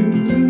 you.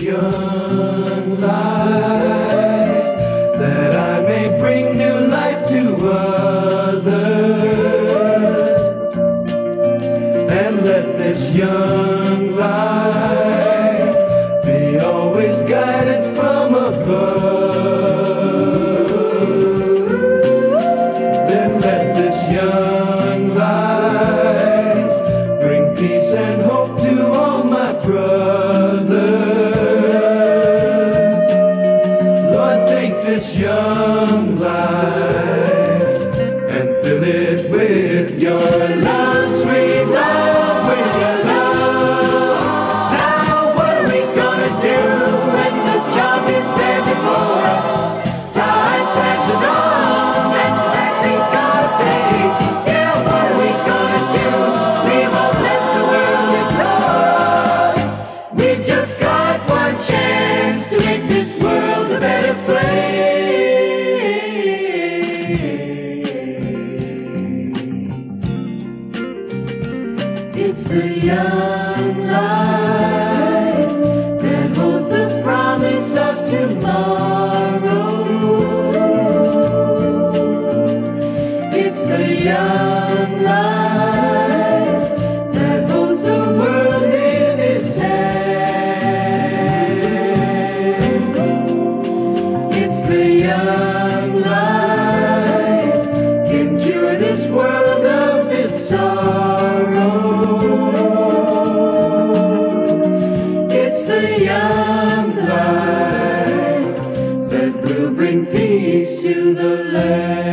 young life, that I may bring new life to others, and let this young life be always guided from above. Then let this young life bring peace and hope to all my brothers. It's the young life that holds the promise of tomorrow. It's the young. The young light that will bring peace to the land.